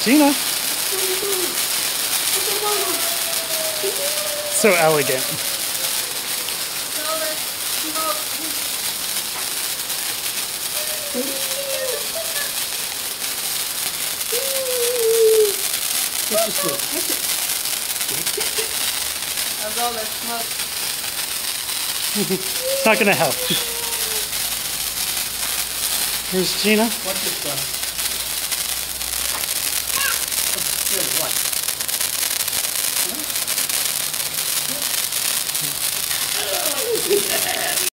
Gina. So elegant. It's not gonna help. Here's Gina. One? Here, what?